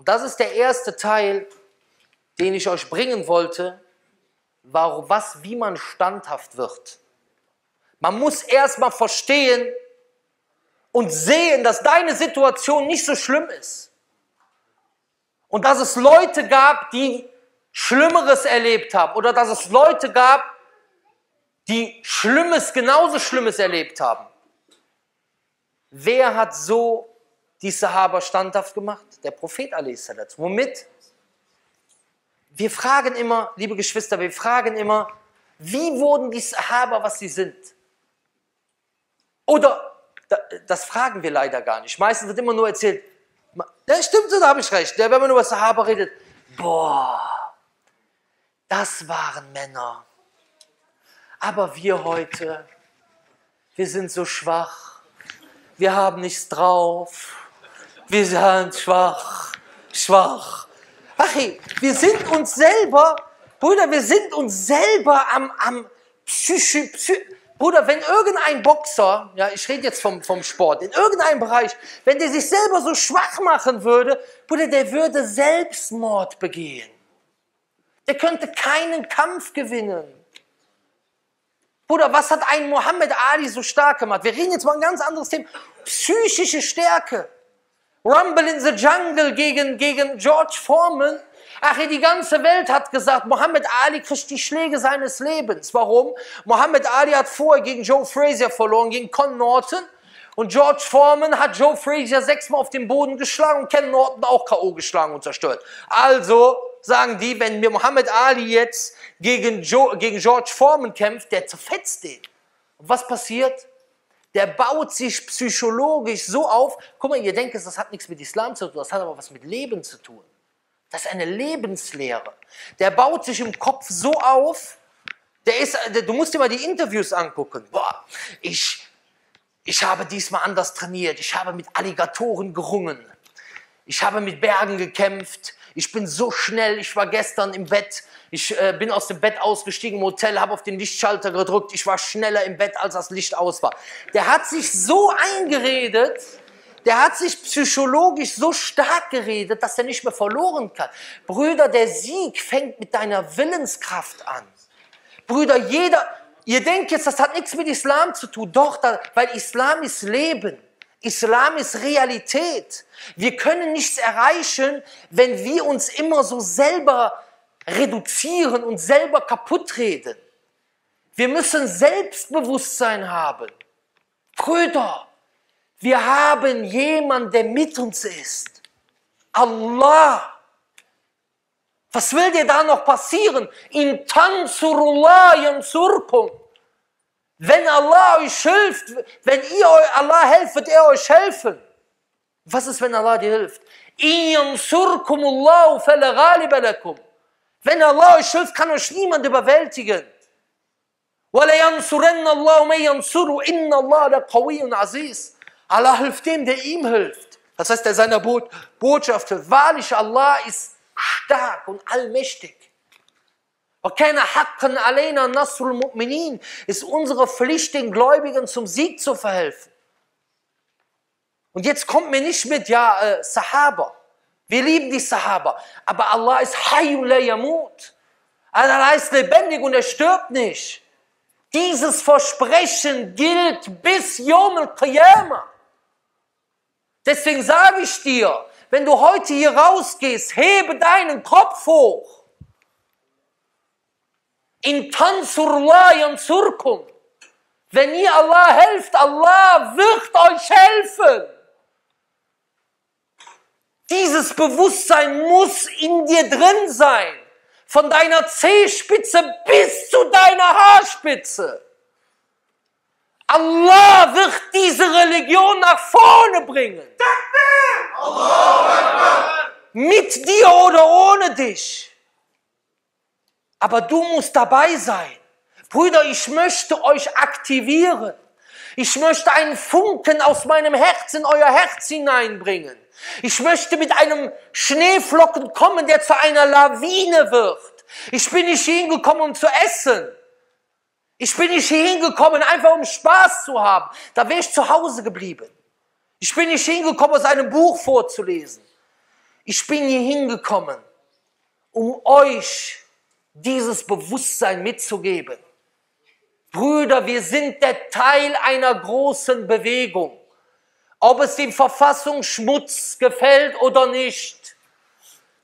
Und das ist der erste Teil, den ich euch bringen wollte, warum, was, wie man standhaft wird. Man muss erstmal verstehen und sehen, dass deine Situation nicht so schlimm ist. Und dass es Leute gab, die Schlimmeres erlebt haben. Oder dass es Leute gab, die Schlimmes, genauso Schlimmes erlebt haben. Wer hat so die Sahaba standhaft gemacht? Der Prophet a.s. Womit? Wir fragen immer, liebe Geschwister, wir fragen immer, wie wurden die Sahaba, was sie sind? Oder, das fragen wir leider gar nicht. Meistens wird immer nur erzählt, ja, stimmt, da habe ich recht. wenn man über Sahaba redet, boah, das waren Männer. Aber wir heute, wir sind so schwach. Wir haben nichts drauf. Wir sind schwach, schwach. Ach, hey, wir sind uns selber, Brüder, wir sind uns selber am, am Psychi, Psy, Bruder, wenn irgendein Boxer, ja, ich rede jetzt vom, vom Sport, in irgendeinem Bereich, wenn der sich selber so schwach machen würde, Bruder, der würde Selbstmord begehen. Der könnte keinen Kampf gewinnen. Bruder, was hat ein Muhammad Ali so stark gemacht? Wir reden jetzt mal ein ganz anderes Thema. Psychische Stärke. Rumble in the Jungle gegen, gegen George Foreman. Ach, die ganze Welt hat gesagt, Muhammad Ali kriegt die Schläge seines Lebens. Warum? Muhammad Ali hat vorher gegen Joe Frazier verloren, gegen Con Norton. Und George Foreman hat Joe Frazier sechsmal auf den Boden geschlagen und Ken Norton auch K.O. geschlagen und zerstört. Also sagen die, wenn mir Muhammad Ali jetzt gegen, Joe, gegen George Foreman kämpft, der zerfetzt den. Und was passiert? Der baut sich psychologisch so auf. Guck mal, ihr denkt, das hat nichts mit Islam zu tun, das hat aber was mit Leben zu tun. Das ist eine Lebenslehre. Der baut sich im Kopf so auf, der ist, du musst dir mal die Interviews angucken. Boah, ich, ich habe diesmal anders trainiert, ich habe mit Alligatoren gerungen, ich habe mit Bergen gekämpft, ich bin so schnell, ich war gestern im Bett, ich äh, bin aus dem Bett ausgestiegen im Hotel, habe auf den Lichtschalter gedrückt, ich war schneller im Bett, als das Licht aus war. Der hat sich so eingeredet, der hat sich psychologisch so stark geredet, dass er nicht mehr verloren kann. Brüder, der Sieg fängt mit deiner Willenskraft an. Brüder, jeder, ihr denkt jetzt, das hat nichts mit Islam zu tun. Doch, da, weil Islam ist Leben. Islam ist Realität. Wir können nichts erreichen, wenn wir uns immer so selber reduzieren und selber kaputt reden. Wir müssen Selbstbewusstsein haben. Brüder, wir haben jemanden, der mit uns ist. Allah. Was will dir da noch passieren? In Tansurullah. Wenn Allah euch hilft, wenn ihr Allah helft, wird er euch helfen. Was ist, wenn Allah dir hilft? Wenn Allah euch hilft, kann euch niemand überwältigen. Allah hilft dem, der ihm hilft. Das heißt, der seiner Botschaft hilft. Wahrlich, Allah ist stark und allmächtig. Ist unsere Pflicht, den Gläubigen zum Sieg zu verhelfen. Und jetzt kommt mir nicht mit, ja, äh, Sahaba. Wir lieben die Sahaba. Aber Allah ist Hayyul Yamut. Allah ist lebendig und er stirbt nicht. Dieses Versprechen gilt bis Yom al-Qiyamah. Deswegen sage ich dir, wenn du heute hier rausgehst, hebe deinen Kopf hoch. In Tansurullah yansurkum. Wenn ihr Allah helft, Allah wird euch helfen. Dieses Bewusstsein muss in dir drin sein. Von deiner Zehspitze bis zu deiner Haarspitze. Allah wird diese Religion nach vorne bringen. Mit dir oder ohne dich. Aber du musst dabei sein. Brüder, ich möchte euch aktivieren. Ich möchte einen Funken aus meinem Herz in euer Herz hineinbringen. Ich möchte mit einem Schneeflocken kommen, der zu einer Lawine wird. Ich bin nicht hingekommen, um zu essen. Ich bin nicht hingekommen, einfach um Spaß zu haben. Da wäre ich zu Hause geblieben. Ich bin nicht hingekommen, aus einem Buch vorzulesen. Ich bin hier hingekommen, um euch dieses Bewusstsein mitzugeben. Brüder, wir sind der Teil einer großen Bewegung. Ob es dem Verfassungsschmutz gefällt oder nicht.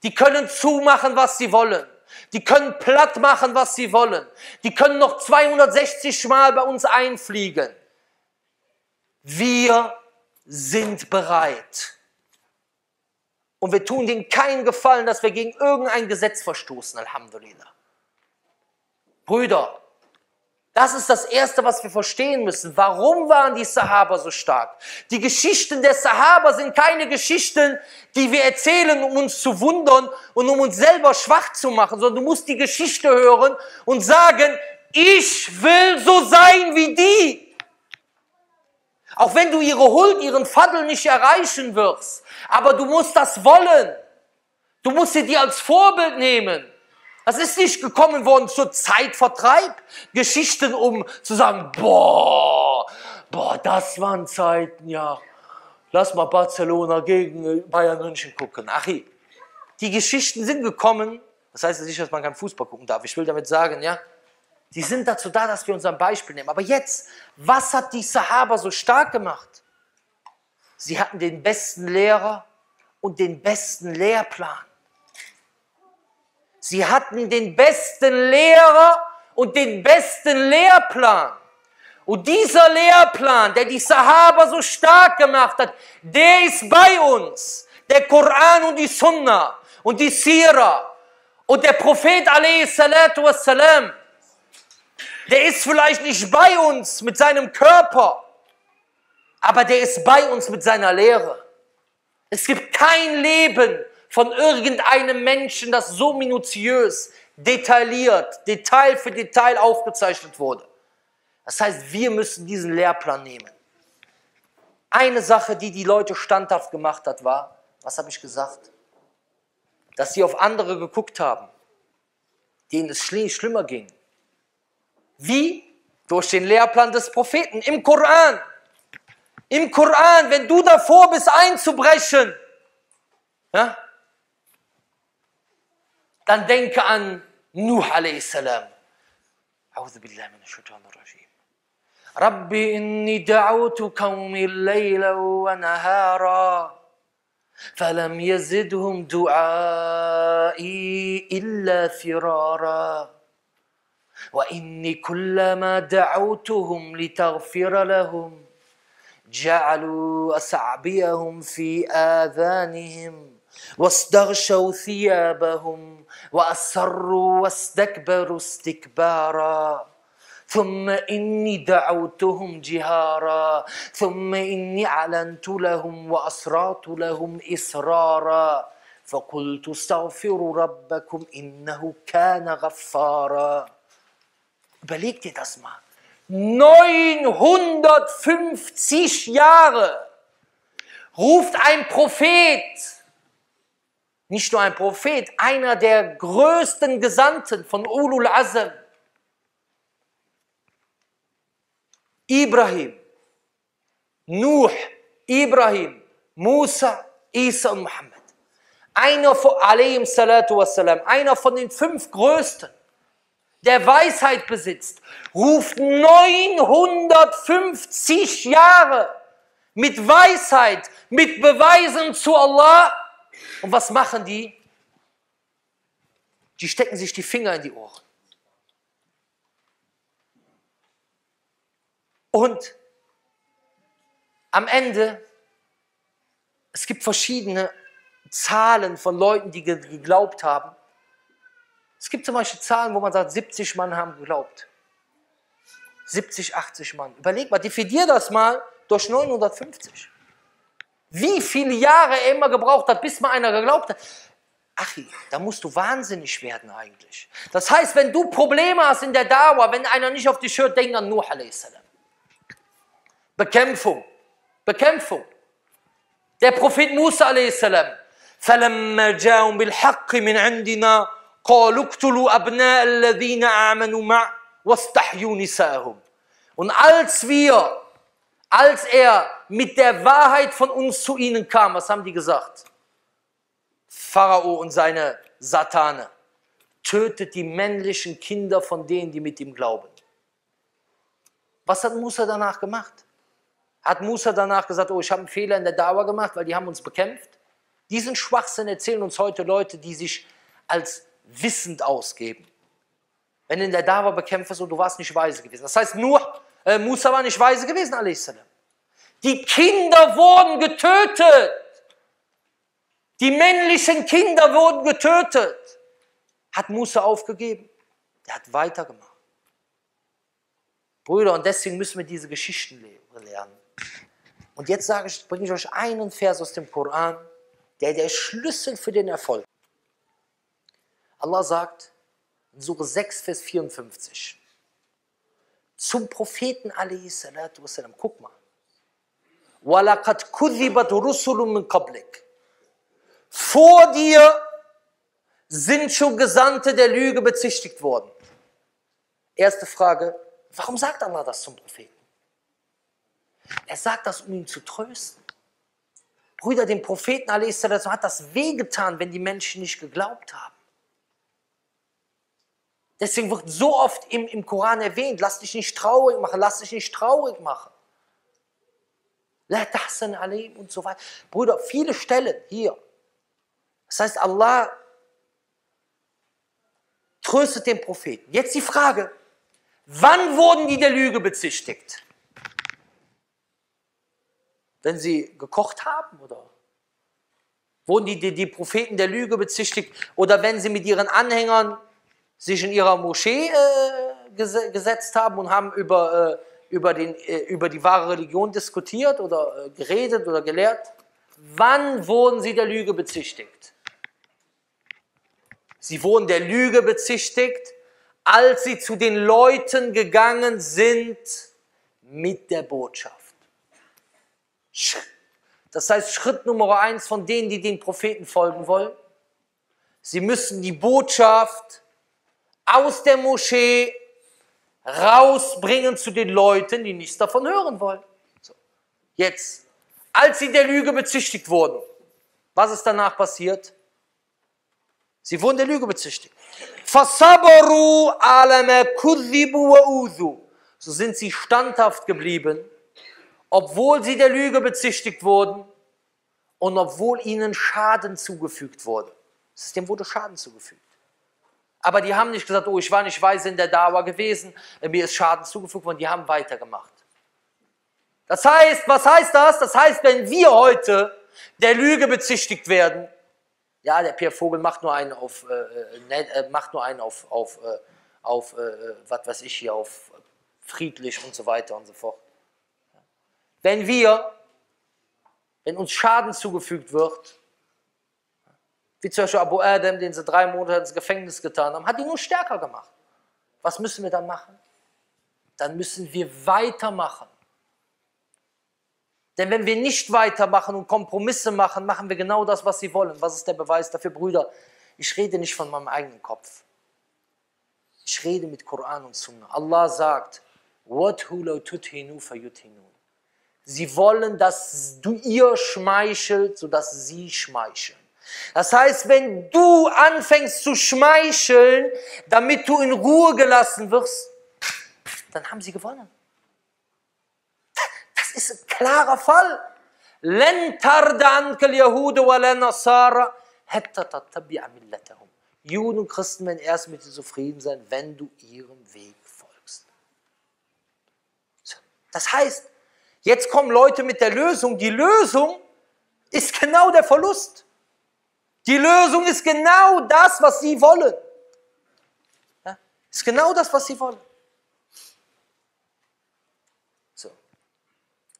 Die können zumachen, was sie wollen. Die können platt machen, was sie wollen. Die können noch 260 Mal bei uns einfliegen. Wir sind bereit. Und wir tun denen keinen Gefallen, dass wir gegen irgendein Gesetz verstoßen, Alhamdulillah. Brüder, das ist das Erste, was wir verstehen müssen. Warum waren die Sahaba so stark? Die Geschichten der Sahaba sind keine Geschichten, die wir erzählen, um uns zu wundern und um uns selber schwach zu machen, sondern du musst die Geschichte hören und sagen, ich will so sein wie die. Auch wenn du ihre Huld, ihren Fadel nicht erreichen wirst, aber du musst das wollen. Du musst sie dir als Vorbild nehmen. Das ist nicht gekommen worden zur Zeitvertreib, Geschichten, um zu sagen, boah, boah, das waren Zeiten, ja. Lass mal Barcelona gegen Bayern München gucken. Ach, die Geschichten sind gekommen. Das heißt nicht, dass man keinen Fußball gucken darf. Ich will damit sagen, ja, die sind dazu da, dass wir uns ein Beispiel nehmen. Aber jetzt, was hat die Sahaba so stark gemacht? Sie hatten den besten Lehrer und den besten Lehrplan. Sie hatten den besten Lehrer und den besten Lehrplan. Und dieser Lehrplan, der die Sahaba so stark gemacht hat, der ist bei uns. Der Koran und die Sunna und die Sira und der Prophet wassalam, der ist vielleicht nicht bei uns mit seinem Körper, aber der ist bei uns mit seiner Lehre. Es gibt kein Leben, von irgendeinem Menschen, das so minutiös, detailliert, Detail für Detail aufgezeichnet wurde. Das heißt, wir müssen diesen Lehrplan nehmen. Eine Sache, die die Leute standhaft gemacht hat, war, was habe ich gesagt? Dass sie auf andere geguckt haben, denen es schlimmer ging. Wie? Durch den Lehrplan des Propheten im Koran. Im Koran, wenn du davor bist einzubrechen, ja, dann denke an Nuh a.s. أعوذ بالله من الشيطان الرجيم رب إني دعوت قومي ليلا ونهارا فلم يزدهم دعائي إلا فرارا وإني كلما دعوتهم لتغفر لهم جعلوا أصابعهم في آذانهم واستغشوا ثيابهم وأسروا واستكبروا استكبارا ثم إني دعوتهم جهارا ثم إني أعلنت لهم وأسررت لهم إسرارا فقلت استغفروا ربكم إنه كان غفارا Überleg dir das mal. 950 Jahre ruft ein Prophet nicht nur ein Prophet, einer der größten Gesandten von Ulul Azam. Ibrahim, Nuh, Ibrahim, Musa, Isa und Muhammad. Einer von, wassalam, einer von den fünf Größten, der Weisheit besitzt, ruft 950 Jahre mit Weisheit, mit Beweisen zu Allah und was machen die? Die stecken sich die Finger in die Ohren. Und am Ende, es gibt verschiedene Zahlen von Leuten, die geglaubt haben. Es gibt zum Beispiel Zahlen, wo man sagt, 70 Mann haben geglaubt. 70, 80 Mann. Überleg mal, dividier das mal durch 950. Wie viele Jahre er immer gebraucht hat, bis mal einer geglaubt hat. Achi, da musst du wahnsinnig werden eigentlich. Das heißt, wenn du Probleme hast in der Dauer, wenn einer nicht auf dich hört, denk an Nuh a.s. Bekämpfung. Bekämpfung. Der Prophet Musa a.s. فلما جاءوا بالحق من عندنا قالوا اقتلوا أبناء الذين آمنوا معه واستحيوا نساءهم. Und als wir als er mit der Wahrheit von uns zu ihnen kam, was haben die gesagt? Pharao und seine Satane. Tötet die männlichen Kinder von denen, die mit ihm glauben. Was hat Musa danach gemacht? Hat Musa danach gesagt, oh, ich habe einen Fehler in der Dauer gemacht, weil die haben uns bekämpft? Diesen Schwachsinn erzählen uns heute Leute, die sich als wissend ausgeben. Wenn in der Dauer bekämpft ist und du warst nicht weise gewesen. Das heißt, nur äh, Musa war nicht weise gewesen, a.s. Die Kinder wurden getötet. Die männlichen Kinder wurden getötet. Hat Musa aufgegeben? Der hat weitergemacht. Brüder, und deswegen müssen wir diese Geschichten lernen. Und jetzt sage ich, bringe ich euch einen Vers aus dem Koran, der der Schlüssel für den Erfolg. Allah sagt in Surah 6, Vers 54 zum Propheten a.s. Guck mal. وَلَقَدْ كُذِبَتْ رُسُلٌ مِنْ قَبْلِكَ Vor dir sind schon Gesandte der Lüge bezichtigt worden. Erste Frage, warum sagt Allah das zum Propheten? Er sagt das, um ihn zu trösten. Brüder, dem Propheten a.s. hat das wehgetan, wenn die Menschen nicht geglaubt haben. Deswegen wird so oft im, im Koran erwähnt, lass dich nicht traurig machen, lass dich nicht traurig machen. La tahsan alim und so weiter. Brüder, viele Stellen hier. Das heißt, Allah tröstet den Propheten. Jetzt die Frage, wann wurden die der Lüge bezichtigt? Wenn sie gekocht haben oder wurden die, die, die Propheten der Lüge bezichtigt oder wenn sie mit ihren Anhängern sich in ihrer Moschee äh, gesetzt haben und haben über, äh, über, den, äh, über die wahre Religion diskutiert oder äh, geredet oder gelehrt. Wann wurden sie der Lüge bezichtigt? Sie wurden der Lüge bezichtigt, als sie zu den Leuten gegangen sind mit der Botschaft. Das heißt, Schritt Nummer eins von denen, die den Propheten folgen wollen, sie müssen die Botschaft aus der Moschee rausbringen zu den Leuten, die nichts davon hören wollen. So. Jetzt, als sie der Lüge bezichtigt wurden, was ist danach passiert? Sie wurden der Lüge bezichtigt. So sind sie standhaft geblieben, obwohl sie der Lüge bezichtigt wurden und obwohl ihnen Schaden zugefügt wurde. Dem wurde Schaden zugefügt. Aber die haben nicht gesagt, oh, ich war nicht weise in der Dauer gewesen, mir ist Schaden zugefügt worden, die haben weitergemacht. Das heißt, was heißt das? Das heißt, wenn wir heute der Lüge bezichtigt werden, ja, der Pierre Vogel macht nur einen auf, äh, äh, macht nur einen auf, auf, äh, auf äh, was weiß ich hier, auf friedlich und so weiter und so fort. Wenn wir, wenn uns Schaden zugefügt wird, wie zum Beispiel Abu Adam, den sie drei Monate ins Gefängnis getan haben, hat ihn nur stärker gemacht. Was müssen wir dann machen? Dann müssen wir weitermachen. Denn wenn wir nicht weitermachen und Kompromisse machen, machen wir genau das, was sie wollen. Was ist der Beweis dafür, Brüder? Ich rede nicht von meinem eigenen Kopf. Ich rede mit Koran und Sunnah. Allah sagt, Sie wollen, dass du ihr schmeichelt, sodass sie schmeicheln. Das heißt, wenn du anfängst zu schmeicheln, damit du in Ruhe gelassen wirst, dann haben sie gewonnen. Das ist ein klarer Fall. Juden und Christen werden erst mit dir zufrieden sein, wenn du ihrem Weg folgst. Das heißt, jetzt kommen Leute mit der Lösung. Die Lösung ist genau der Verlust. Die Lösung ist genau das, was sie wollen. Ja? Ist genau das, was sie wollen. So.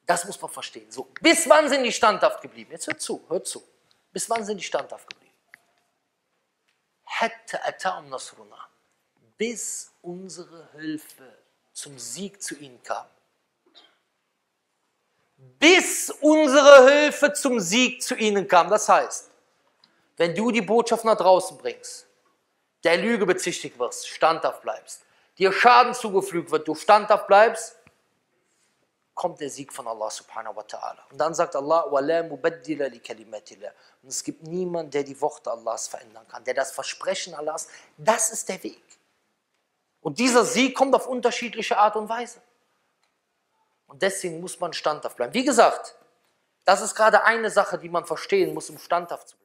Das muss man verstehen. So. Bis wann sind die standhaft geblieben? Jetzt hört zu, hört zu. Bis wann sind die standhaft geblieben? Hätte Atam Nasruna, bis unsere Hilfe zum Sieg zu ihnen kam. Bis unsere Hilfe zum Sieg zu ihnen kam. Das heißt, wenn du die Botschaft nach draußen bringst, der Lüge bezichtigt wirst, standhaft bleibst, dir Schaden zugefügt wird, du standhaft bleibst, kommt der Sieg von Allah subhanahu wa ta'ala. Und dann sagt Allah, وَلَا مُبَدِّلَ لِكَلِمَاتِ اللَّهِ. Und es gibt niemanden, der die Worte Allahs verändern kann, der das Versprechen Allahs, das ist der Weg. Und dieser Sieg kommt auf unterschiedliche Art und Weise. Und deswegen muss man standhaft bleiben. Wie gesagt, das ist gerade eine Sache, die man verstehen muss, um standhaft zu bleiben.